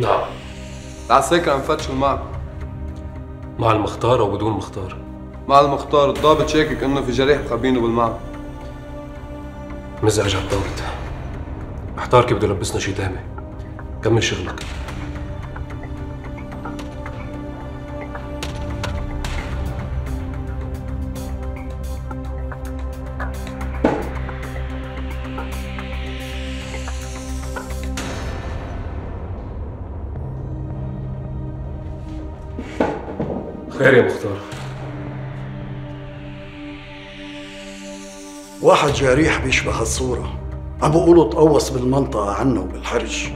نعم العساكر عم فتشوا المعبد. مع المختار أو بدون مختار؟ مع المختار. الضابط شاكك إنه في جريح مخبينه بالمعبد. مزعج هالضابط محتار كيف بده يلبسنا شي تهمه كمل شغلك. خير يا مختار. واحد جريح بيشبه الصورة. عم بيقولوا تقوص بالمنطقة عنه وبالحرج.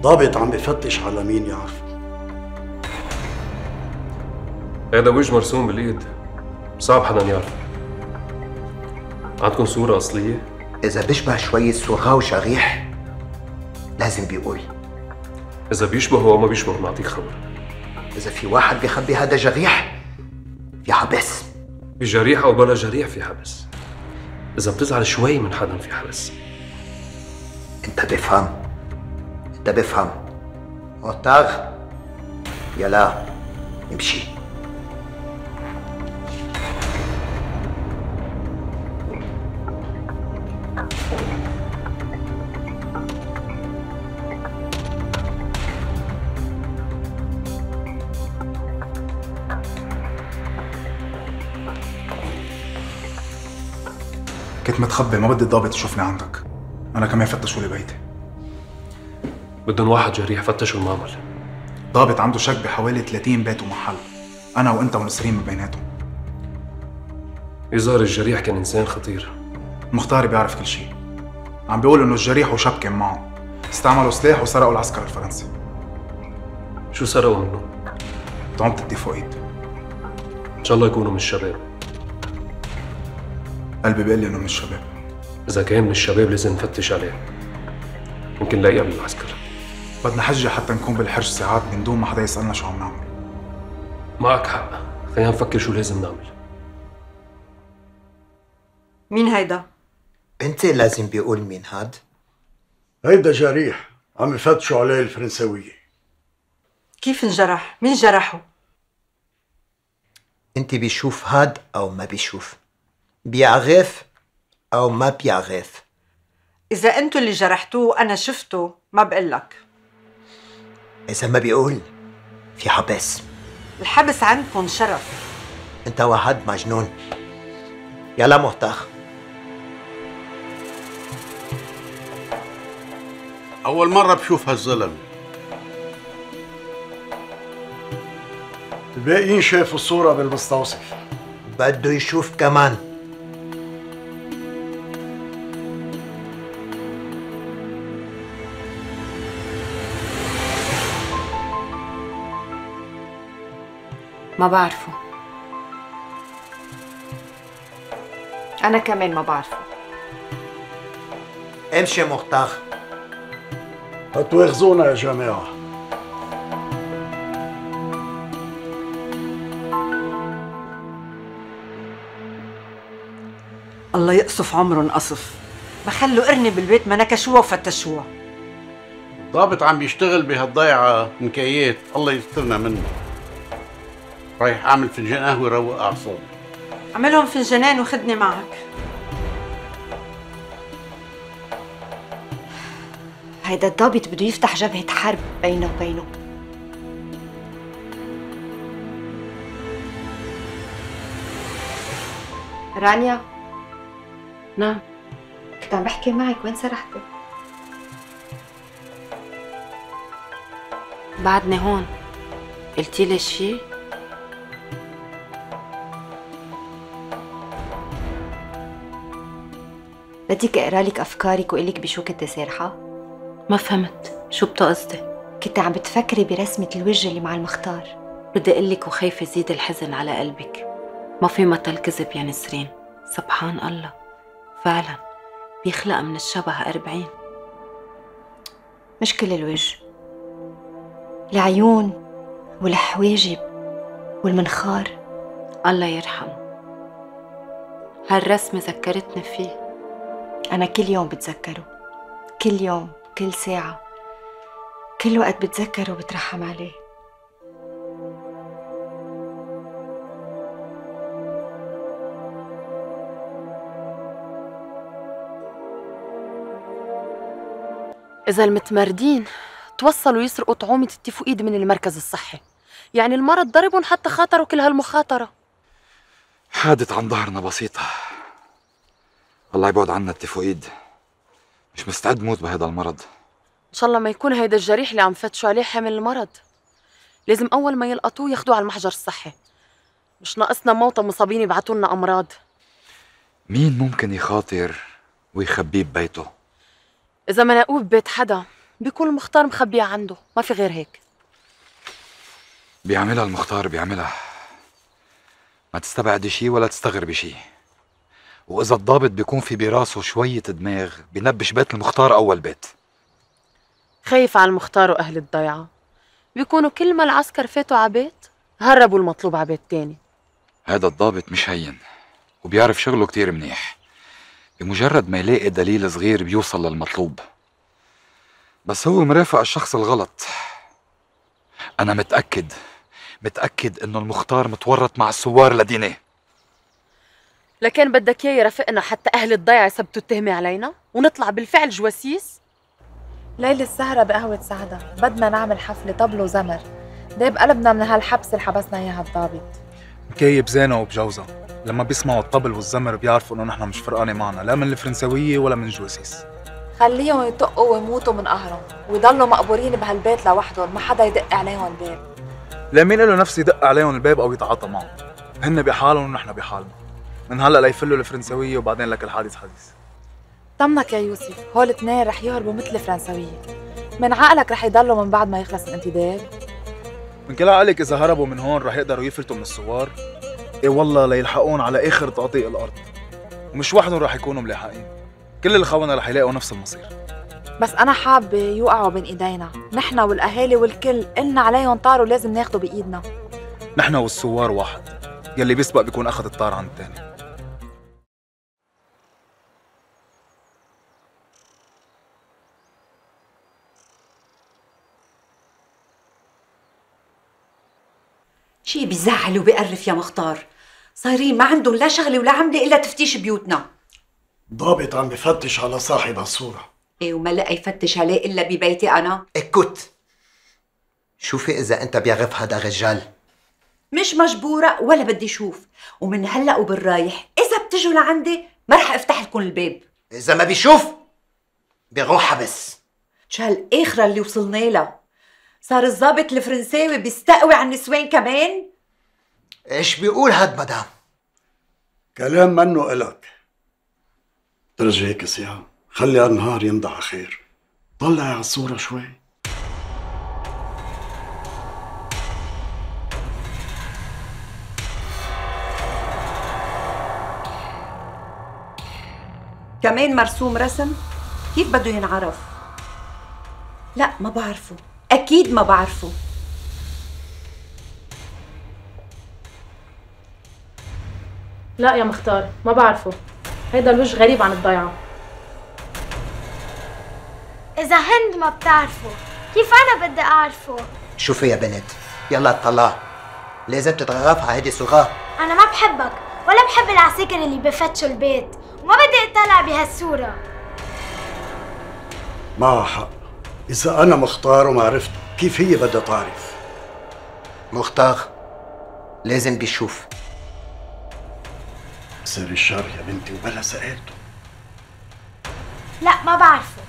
ضابط عم بفتش على مين يعرف هذا وجه مرسوم بالإيد. صعب حدا يعرف. عندكم صورة أصلية؟ إذا بيشبه شوية صرغة وشريح لازم بيقول. إذا بيشبه أو ما بيشبه بنعطيك خبر. إذا في واحد بيخبي هذا جريح في حبس. بجريح أو بلا جريح في حبس. إذا بتزعل شوي من حدا في حبس. أنت بفهم. أنت بفهم. مختار يلا امشي. متخبي ما بدي الضابط يشوفني عندك. أنا كمان فتشوا لي بيتي. بدهم واحد جريح فتشوا المعمل. ضابط عنده شك بحوالي 30 بيت ومحل. أنا وأنت ونسرين من بيناتهم. يظهر الجريح كان إنسان خطير. المختار بيعرف كل شيء. عم بيقول إنه الجريح وشاب كان معه. استعملوا سلاح وسرقوا العسكر الفرنسي. شو سرقوا منه؟ طعمة التيفويد إن شاء الله يكونوا من الشباب. قلبي بيقول لي إنه من الشباب. إذا كان من الشباب لازم نفتش عليه. ممكن نلاقيه قبل العسكر. بدنا حجة حتى نكون بالحرج ساعات من دون ما حدا يسألنا شو عم نعمل. معك حق. خلينا نفكر شو لازم نعمل. مين هيدا؟ أنت لازم بيقول مين هاد؟ هيدا جريح. عم يفتشوا عليه الفرنساوية كيف انجرح؟ مين جرحه؟ أنت بيشوف هاد أو ما بيشوف؟ بيعرف أو ما بيعرف إذا أنتوا اللي جرحتوه أنا شفته ما بقلك إذا ما بيقول في حبس. الحبس عندكم شرف. أنت واحد مجنون. يلا مختار أول مرة بشوف هالزلم الباقيين شافوا الصورة بالمستوصف. بده يشوف كمان. ما بعرفه. أنا كمان ما بعرفه. امشي مختار؟ هتواخذونا يا جماعة. الله يقصف عمرهم قصف. بخلوا قرني بالبيت ما نكشوها وفتشوها. ضابط عم بيشتغل بهالضيعة مكيات. الله يسترنا منه. رايح أعمل فنجان قهوة يروق أعصابي. أعملهم فنجانين وخدني معك. هيدا الضابط بده يفتح جبهة حرب بينه وبينه. رانيا؟ نعم. كنت عم بحكي معك وين سرحتي؟ بعدني هون. قلتي لي شي؟ بدك اقرا لك أفكارك واقول لك بشو كنت سارحه؟ ما فهمت. شو بتقصدي كنت عم بتفكري برسمة الوجه اللي مع المختار. بدي أقول لك وخايفة يزيد الحزن على قلبك. ما في مثل كذب يا نسرين. سبحان الله. فعلا. بيخلق من الشبه أربعين. مش كل الوجه. العيون والحواجب والمنخار. الله يرحمه. هالرسمة ذكرتني فيه. أنا كل يوم بتذكره. كل يوم كل ساعة. كل وقت بتذكر وبترحم عليه. إذا المتمردين توصلوا يسرقوا طعومة التيفوئيد من المركز الصحي. يعني المرض ضربهم حتى خاطروا كل هالمخاطرة. حادت عن ظهرنا بسيطة. الله يبعد عنا التيفوئيد مش مستعد موت بهذا المرض. إن شاء الله ما يكون هيدا الجريح اللي عم فتشوا عليه حامل المرض. لازم أول ما يلقطوه ياخدوه على المحجر الصحي. مش ناقصنا موتى مصابين يبعتوا لنا أمراض. مين ممكن يخاطر ويخبيه ببيته؟ إذا ما لاقوه ببيت حدا بيكون المختار مخبيه عنده. ما في غير هيك. بيعملها المختار بيعملها. ما تستبعدي شي ولا تستغربي شي. وإذا الضابط بيكون في براسه شوية دماغ بينبش بيت المختار أول بيت. خايف على المختار وأهل الضيعة. بيكونوا كل ما العسكر فاتوا على بيت هربوا المطلوب على بيت تاني. هذا الضابط مش هين وبيعرف شغله كتير منيح. بمجرد ما يلاقي دليل صغير بيوصل للمطلوب. بس هو مرافق الشخص الغلط. أنا متأكد متأكد إنه المختار متورط مع الثوار لدينه. لكن بدك إياه يرافقنا حتى أهل الضيعة يثبتوا التهمة علينا؟ ونطلع بالفعل جواسيس؟ ليلة السهرة بقهوة سعدة. بدنا نعمل حفلة طبل وزمر. دايب قلبنا من هالحبس اللي حبسنا إياها الضابط مكيف زينة وبجوزة. لما بيسمعوا الطبل والزمر بيعرفوا إنه نحن مش فرقانة معنا لا من الفرنسوية ولا من الجواسيس خليهم يطقوا ويموتوا من قهرهم ويضلوا مقبورين بهالبيت لوحدهم ما حدا يدق عليهم الباب. لا مين له نفس يدق عليهم الباب أو يتعاطى معهم؟ هن بحالهم ونحن بحالنا. من هلا ليفلوا الفرنسوية وبعدين لك الحادث حديث. طمنك يا يوسف هول اثنين رح يهربوا مثل الفرنسوية. من عقلك رح يضلوا من بعد ما يخلص الانتداب؟ من كل عقلك إذا هربوا من هون رح يقدروا يفلتوا من الثوار إيه والله ليلحقون على آخر تقاطيع الأرض. ومش وحدهم رح يكونوا ملاحقين. كل الخونة رح يلاقوا نفس المصير. بس أنا حابة يوقعوا بين إيدينا. نحن والأهالي والكل إلنا عليهم طار ولازم ناخده بإيدنا. نحن والثوار واحد. يلي بيسبق بيكون أخذ الطار عن الثاني. شي بيزعل وبيقرف يا مختار. صايرين ما عندهم لا شغلة ولا عملة إلا تفتيش بيوتنا. ضابط عم بفتش على صاحب الصورة. إيه وما لقى يفتش عليه إلا ببيتي أنا. اسكت شوفي إذا أنت بيعرف هذا الرجال مش مجبورة ولا بدي أشوف. ومن هلأ وبالرايح إذا بتجوا لعندي ما رح أفتح لكم الباب. إذا ما بيشوف بيروح حبس. شو هالاخرة اللي وصلنا لها. صار الضابط الفرنساوي بيستقوي على النسوان كمان؟ إيش بيقول هاد مدام؟ كلام منه إلك. ترجي هيك سيام خلي النهار يمضي على خير. طلعي على الصورة شوي. كمان مرسوم رسم؟ كيف بده ينعرف؟ لا ما بعرفه. أكيد ما بعرفه. لا يا مختار ما بعرفه. هيدا الوجه غريب عن الضيعة. إذا هند ما بتعرفه كيف أنا بدي أعرفه؟ شوفي يا بنت يلا اطلع. لازم تتغرف على هيدي الصغار. أنا ما بحبك ولا بحب العساكر اللي بفتشوا البيت وما بدي أطلع بهالصورة. معها حق إذا أنا مختار وما عرفت كيف هي بدها تعرف. مختار لازم بيشوف. سر الشر يا بنتي وبلا سألته لا ما بعرفه.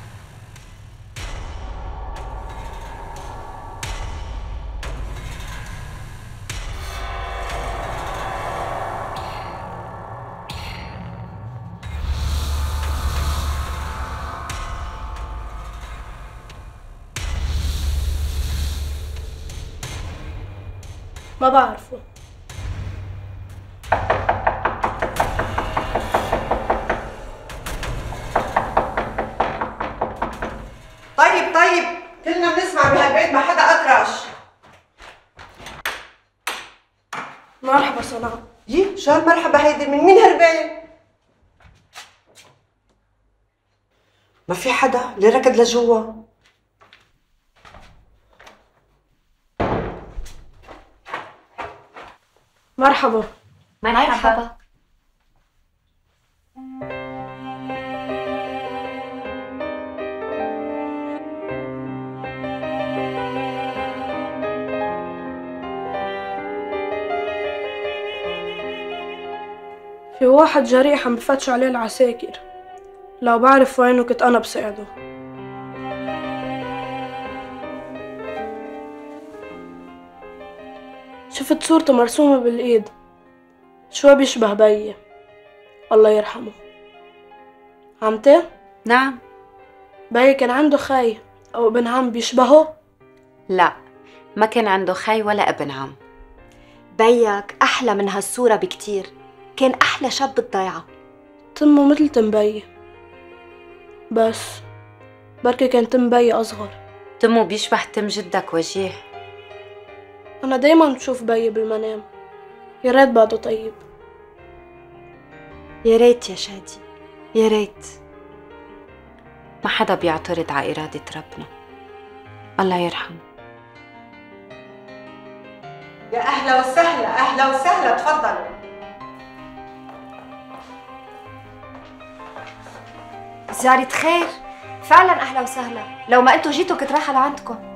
ما بعرفه. طيب طيب كلنا بنسمع بهالبيت ما حدا اطرش مرحبا صنع يي شو هالمرحبا هيدي؟ من مين هربان؟ ما في حدا اللي ركض لجوا. مرحبا. مرحبا. في واحد جريح عم بفتشوا عليه العساكر. لو بعرف وينه كنت أنا بساعده. شفت صورته مرسومة بالإيد. شوي بيشبه بيي الله يرحمه. عمتي؟ نعم. بيي كان عنده خي أو ابن عم بيشبهه؟ لا ما كان عنده خي ولا ابن عم. بيك أحلى من هالصورة بكتير. كان أحلى شاب بالضيعة. تمه مثل تم بيي بس بركي كان تم بيي أصغر. تمه بيشبه تم جدك وجيه. أنا دايما بشوف بيي بالمنام. يا ريت بعده طيب. يا ريت يا شادي. يا ريت. ما حدا بيعترض على إرادة ربنا. الله يرحمه. يا أهلا وسهلا. أهلا وسهلا. تفضلوا زيارة خير. فعلا أهلا وسهلا. لو ما أنتوا جيتوا كنت رايحة لعندكم.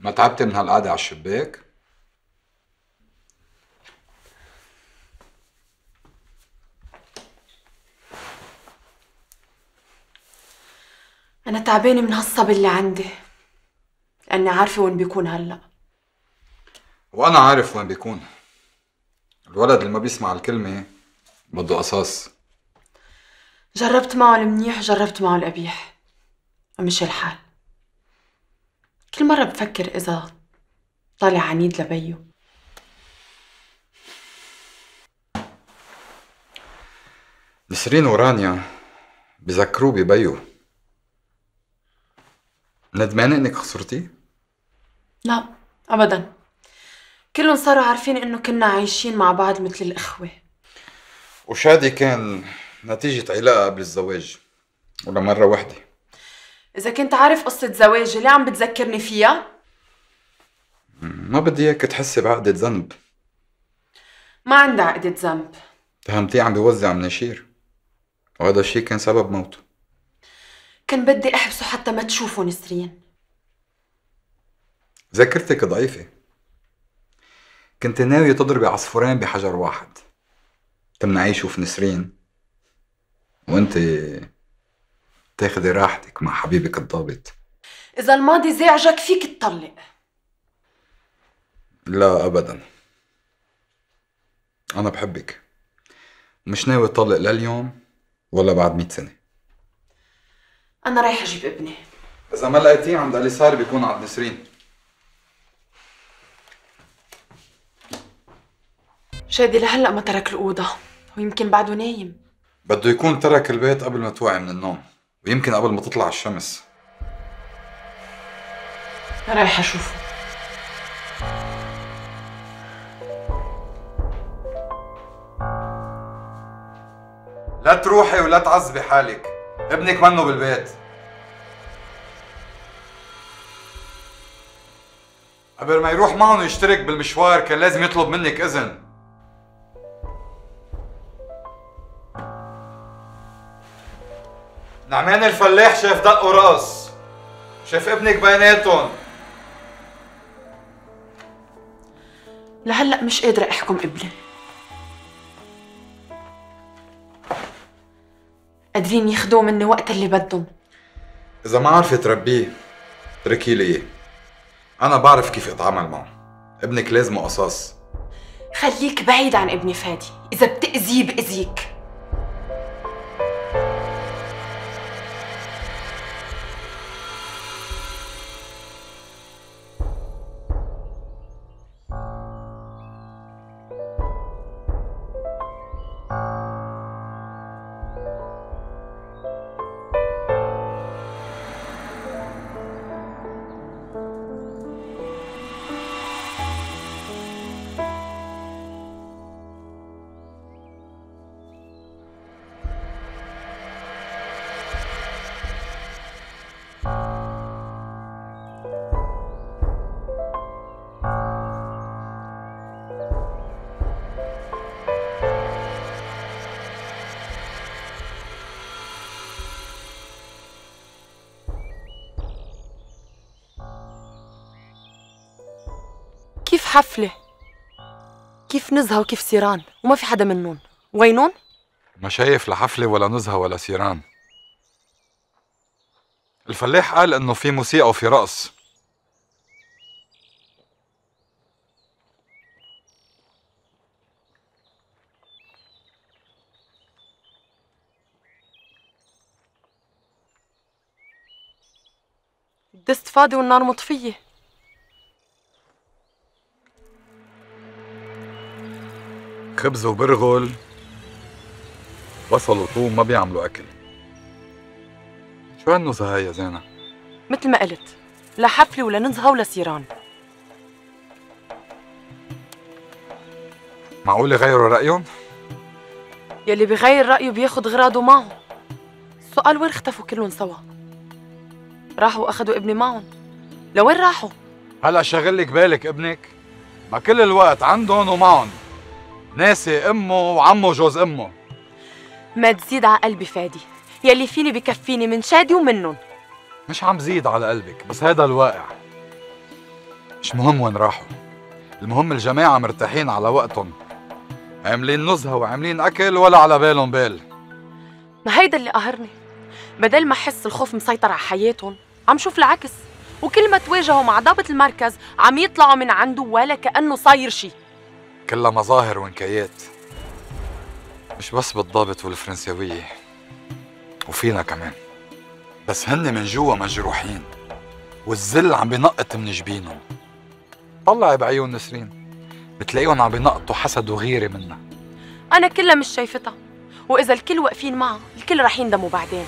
ما تعبتي من هالقعدة على الشباك؟ أنا تعبانة من هالصبي اللي عندي لأني عارفة وين بيكون هلأ. وأنا عارف وين بيكون. الولد اللي ما بيسمع الكلمة بده قصاص. جربت معه المنيح وجربت معه القبيح. ومشي الحال. كل مرة بفكر إذا طالع عنيد لبيو نسرين ورانيا بذكروه ببيو. ندمانة إنك خسرتيه؟ لا أبدا. كلهم صاروا عارفين إنه كنا عايشين مع بعض مثل الإخوة. وشادي كان نتيجة علاقة قبل الزواج ولا مرة واحدة إذا كنت عارف قصة زواجي ليه عم بتذكرني فيها؟ ما بدي إياك تحسي بعقدة ذنب. ما عندي عقدة ذنب. اتهمتيه عم بيوزع مناشير وهذا الشيء كان سبب موته. كان بدي أحبسه حتى ما تشوفه نسرين. ذاكرتك ضعيفة. كنت ناوية تضربي عصفورين بحجر واحد. تمنعيه يشوف نسرين. وأنت تاخدي راحتك مع حبيبك الضابط. إذا الماضي زعجك فيك تطلق. لا ابدا. أنا بحبك. مش ناوي أطلق لا اليوم ولا بعد مئة سنة. أنا رايحة أجيب ابني. إذا ما لقيتيه عند أليسار بيكون عند نسرين. شادي لهلأ ما ترك الأوضة ويمكن بعده نايم. بده يكون ترك البيت قبل ما توعي من النوم. ويمكن قبل ما تطلع الشمس. رايحة أشوفه. لا تروحي ولا تعذبي حالك. ابنك منه بالبيت. قبل ما يروح معهم يشترك بالمشوار كان لازم يطلب منك إذن. نعمان الفلاح شاف دق وراس شاف ابنك بيناتهم. لهلأ مش قادرة أحكم ابني. قادرين ياخدوه مني وقت اللي بدهم. إذا ما عرفت تربيه اتركيه لي. أنا بعرف كيف أتعامل معه. ابنك لازمه قصاص. خليك بعيد عن ابني فادي. إذا بتأذيه بأذيك. حفلة. كيف نزهة وكيف سيران؟ وما في حدا منهم وينون؟ ما شايف لا حفلة ولا نزهة ولا سيران. الفلاح قال إنه في موسيقى وفي رقص. الدست فاضي والنار مطفية. خبز وبرغل بصل وثوم ما بيعملوا أكل. شو هالنزهة هي يا زينة؟ مثل ما قلت لا حفلة ولا نزهة ولا سيران. معقول يغيروا رأيهم؟ يلي بغير رأيه بياخد غراضه معه السؤال وين اختفوا كلهم سوا؟ راحوا أخدوا ابني معهم. لوين راحوا؟ هلا شغل لك بالك ابنك. ما كل الوقت عندهم ومعهم. ناسي أمه وعمه جوز أمه. ما تزيد على قلبي فادي. يلي فيني بكفيني من شادي ومنن مش عم زيد على قلبك بس هذا الواقع. مش مهم وين راحوا. المهم الجماعة مرتاحين على وقتهم. عاملين نزهة وعاملين أكل ولا على بالهم بال. ما هيدا اللي قهرني. بدل ما احس الخوف مسيطر على حياتهم عم شوف العكس. وكل ما تواجهوا مع ضابط المركز عم يطلعوا من عنده ولا كأنه صاير شي. كلها مظاهر ونكايات مش بس بالضابط والفرنساوية وفينا كمان. بس هن من جوا مجروحين والذل عم بينقط من جبينهم. طلعي بعيون نسرين بتلاقيهم عم بينقطوا حسد وغيرة منها أنا كلها مش شايفتها وإذا الكل واقفين معها الكل رح يندموا بعدين.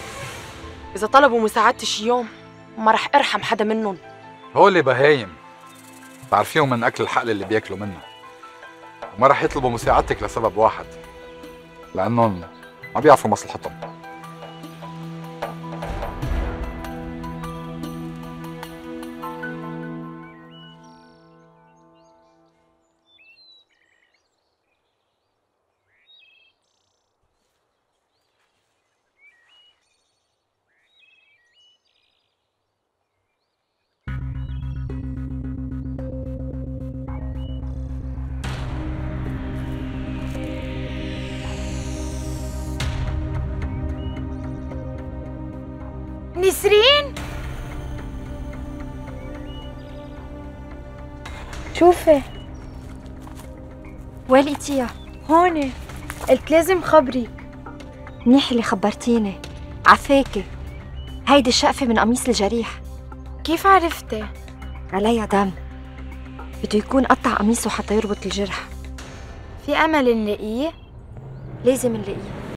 إذا طلبوا مساعدتي شي يوم ما رح أرحم حدا منهم. هول بهايم تعرفيهم من أكل الحقل اللي بياكلوا منها وما رح يطلبوا مساعدتك لسبب واحد. لأنهم ما بيعرفوا مصلحتهم. نسرين؟ شوفي. وين لقيتيها؟ هون قلت لازم خبرك منيح اللي خبرتيني. عفاكي هيدي الشقفة من قميص الجريح. كيف عرفتي؟ عليها دم. بده يكون قطع قميصه حتى يربط الجرح. في أمل نلاقيه؟ لازم نلاقيه.